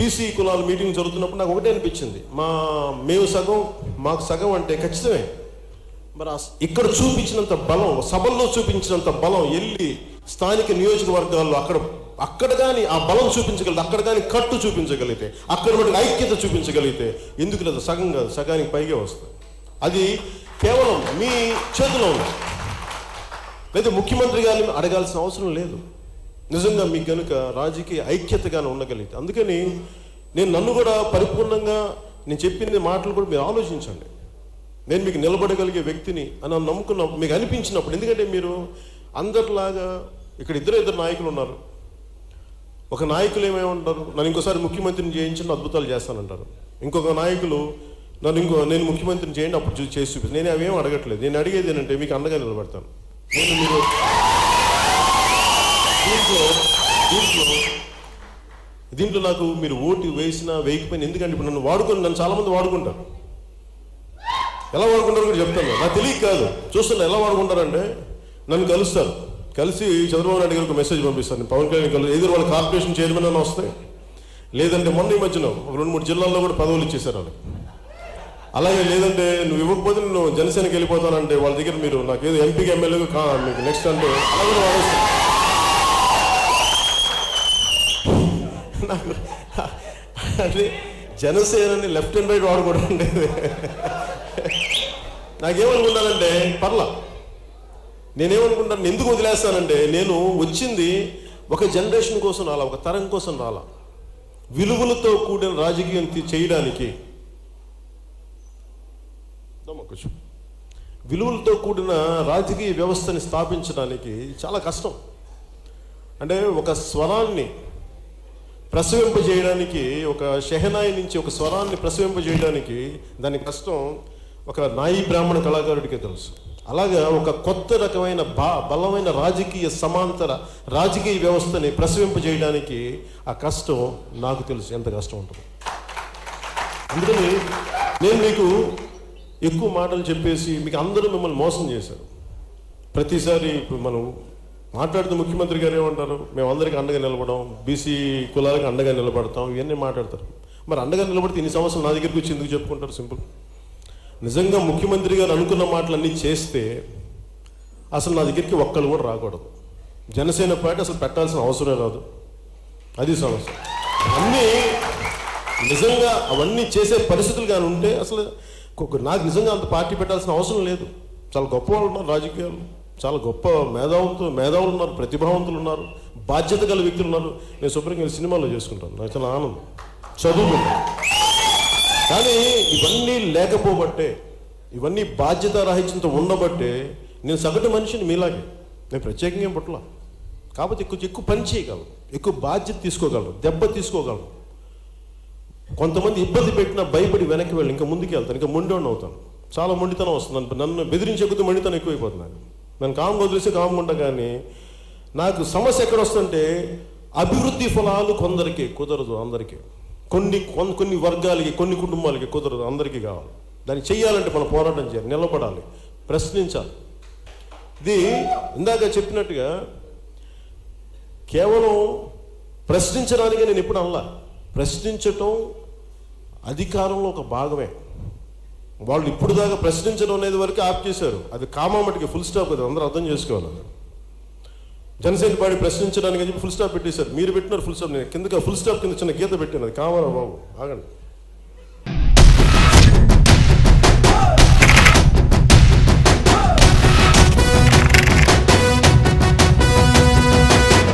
BC కులాల meeting జరుగుతున్నప్పుడు నాకు ఒకటే అనిపించింది. మా మేము సగం మాకు సగం అంటే ఖచ్చితమే. మరి ఇక్కడ చూపించినంత బలం సభల్లో చూపించినంత బలం వెళ్ళి స్థానిక నియోజకవర్గాల్లో అక్కడ అక్కడ కానీ ఆ బలం చూపించగలిగితే అక్కడ కానీ కట్టు చూపించగలిగితే అక్కడ మటుకు ఐక్యత చూపించగలిగితే ఎందుకు లేదు? సగం కాదు సగానికి పైగే వస్తుంది. అది కేవలం మీ చేతిలో ఉంది. లేదా ముఖ్యమంత్రి గారిని అడగాల్సిన అవసరం లేదు. నిజంగా మీకు కనుక రాజకీయ ఐక్యతగానే ఉండగలిగితే అందుకని నేను నన్ను కూడా పరిపూర్ణంగా నేను చెప్పింది మాటలు కూడా మీరు ఆలోచించండి. నేను మీకు నిలబడగలిగే వ్యక్తిని అని నమ్ముకున్న మీకు అనిపించినప్పుడు ఎందుకంటే మీరు అందరిలాగా ఇక్కడ ఇద్దరు ఇద్దరు నాయకులు ఉన్నారు. ఒక నాయకులు ఏమేమంటారు? నన్ను ఇంకోసారి ముఖ్యమంత్రిని చేయించండి అద్భుతాలు చేస్తానంటారు. ఇంకొక నాయకులు నన్ను ఇంకో నేను ముఖ్యమంత్రిని చేయండి అప్పుడు చేసి చూపిస్తాను. నేను అవేం అడగట్లేదు. నేను అడిగేది ఏంటంటే మీకు అండగా నిలబడతాను. నేను మీరు దీంట్లో దీంట్లో దీంట్లో నాకు మీరు ఓటు వేసినా వేయకపోయినా ఎందుకంటే ఇప్పుడు నన్ను వాడుకొని నన్ను చాలామంది వాడుకుంటారు. ఎలా వాడుకుంటారు కూడా చెప్తాను. నాకు తెలియదు కాదు. చూస్తున్నా ఎలా వాడుకుంటారంటే నన్ను కలుస్తారు. కలిసి చంద్రబాబు నాయుడు గారికి మెసేజ్ పంపిస్తాను పవన్ కళ్యాణ్ కలిసి ఎదురు వాళ్ళ కార్పొరేషన్ చైర్మన్ అని వస్తాయి లేదంటే మొన్న ఈ మధ్యన ఒక రెండు మూడు జిల్లాల్లో కూడా పదవులు ఇచ్చేశారు వాళ్ళకి అలాగే లేదంటే నువ్వు ఇవ్వకపోతే నువ్వు జనసేనకి వెళ్ళిపోతానంటే వాళ్ళ దగ్గర మీరు నాకు ఏదో ఎంపీకి ఎమ్మెల్యేగా కా మీకు నెక్స్ట్ అంటే అలా కూడా నాకు జనసేనని లెఫ్ట్ అండ్ రైట్ కూడా ఉండేది. నాకేమనుకుంటానంటే పర్లా. నేనేమనుకుంటాను ఎందుకు వదిలేస్తానంటే నేను వచ్చింది ఒక జనరేషన్ కోసం రాలా ఒక తరం కోసం రాలా. విలువలతో కూడిన రాజకీయం చేయడానికి. విలువలతో కూడిన రాజకీయ వ్యవస్థని స్థాపించడానికి చాలా కష్టం. అంటే ఒక స్వరాన్ని ప్రసవింపజేయడానికి ఒక షెహనాయి నుంచి ఒక స్వరాన్ని ప్రసవింపజేయడానికి దాని కష్టం ఒక నాయి బ్రాహ్మణ కళాకారుడికే తెలుసు. అలాగా ఒక కొత్త రకమైన బా బలమైన రాజకీయ సమాంతర రాజకీయ వ్యవస్థని ప్రసవింపజేయడానికి ఆ కష్టం నాకు తెలుసు ఎంత కష్టం ఉంటుంది. అందుకని నేను మీకు ఎక్కువ మాటలు చెప్పేసి మీకు అందరూ మిమ్మల్ని మోసం చేశారు. ప్రతిసారి ఇప్పుడు మనం మాట్లాడుతూ ముఖ్యమంత్రి గారు ఏమంటారు? మేము అందరికి అండగా నిలబడం బీసీ కులాలకు అండగా నిలబడతాం ఇవన్నీ మాట్లాడతారు. మరి అండగా నిలబడితే ఇన్ని సంవత్సరాలు నా దగ్గరికి వచ్చి ఎందుకు చెప్పుకుంటారు సింపుల్? నిజంగా ముఖ్యమంత్రి గారు అనుకున్న మాటలన్నీ చేస్తే అసలు నా దగ్గరికి ఒక్కరు కూడా రాకూడదు. జనసేన పార్టీ అసలు పెట్టాల్సిన అవసరం రాదు. అది సమస్య అన్నీ నిజంగా అవన్నీ చేసే పరిస్థితులు కానీ ఉంటే అసలు నాకు నిజంగా అంత పార్టీ పెట్టాల్సిన అవసరం లేదు. చాలా గొప్పవాళ్ళు ఉన్నారు రాజకీయాలు చాలా గొప్ప మేధావులతో మేధావులు ఉన్నారు ప్రతిభావంతులు ఉన్నారు బాధ్యత గల వ్యక్తులు ఉన్నారు. నేను శుభ్రంగా సినిమాలో చేసుకుంటాను. నాకు చాలా ఆనందం. చదువుకుంటాను కానీ ఇవన్నీ లేకపోబట్టే ఇవన్నీ బాధ్యత రాహిత్యంతో ఉండబట్టే నేను సగటు మనిషిని మీలాగే. నేను ప్రత్యేకంగా ఏం పుట్టలా? కాకపోతే ఎక్కువ ఎక్కువ పని చేయగలను. ఎక్కువ బాధ్యత తీసుకోగలను. దెబ్బ తీసుకోగలను. కొంతమంది ఇబ్బంది పెట్టినా భయపడి వెనక్కి వెళ్ళి ఇంకా ముందుకు వెళ్తాను ఇంకా మొండోడిని అవుతాను. చాలా మొండితనం వస్తుంది. నన్ను- నన్ను బెదిరించే కొద్ది మొండితనం ఎక్కువైపోతున్నాను నేను కామ్గా వదిలేసి కామ్గా కానీ నాకు సమస్య ఎక్కడ వస్తుంటే అభివృద్ధి ఫలాలు కొందరికి కుదరదు అందరికీ. కొన్ని కొన్ని వర్గాలకి కొన్ని కుటుంబాలకి కుదరదు అందరికీ కావాలి. దాన్ని చెయ్యాలంటే మనం పోరాటం చేయాలి నిలబడాలి ప్రశ్నించాలి. ఇది ఇందాక చెప్పినట్టుగా కేవలం ప్రశ్నించడానికే నేను ఎప్పుడు అనలా. ప్రశ్నించటం అధికారంలో ఒక భాగమే. వాళ్ళు ఇప్పుడు దాకా ప్రశ్నించడం అనేది వరకు ఆప్ చేశారు. అది కామామటికి ఫుల్ స్టాప్ అది. అందరూ అర్థం చేసుకోవాలి. జనసేన పార్టీ ప్రశ్నించడానికి చెప్పి ఫుల్ స్టాప్ పెట్టేశారు. మీరు పెట్టినారు ఫుల్ స్టాప్ నేను కిందకి ఫుల్ స్టాప్ కింద చిన్న గీత పెట్టాను. అది కావాలా బాబు. ఆగండి.